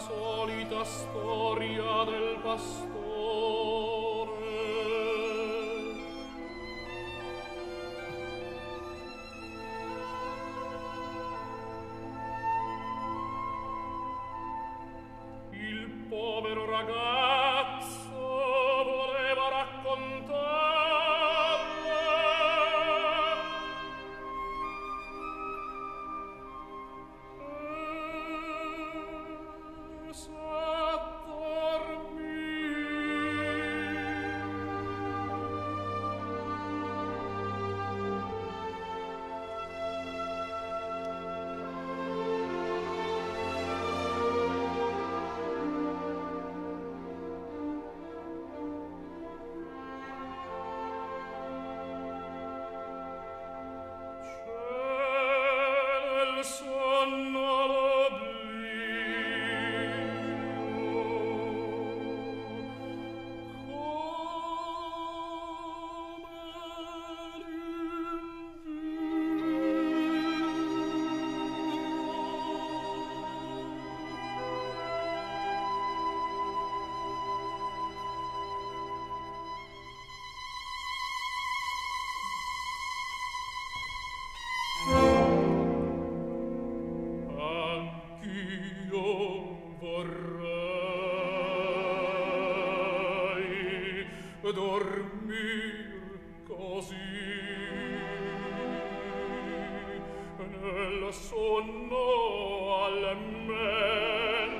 solita storia del pastore. Il povero ragazzo sonno vorrei dormir così. Nel sonno almen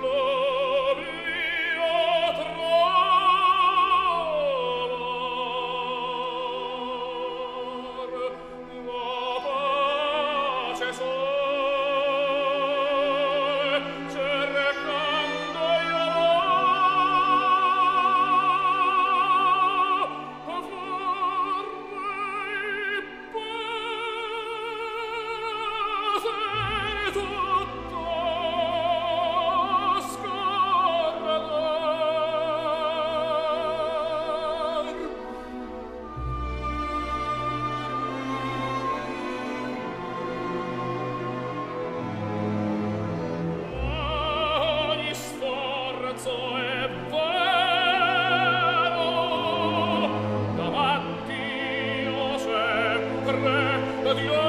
lo Dio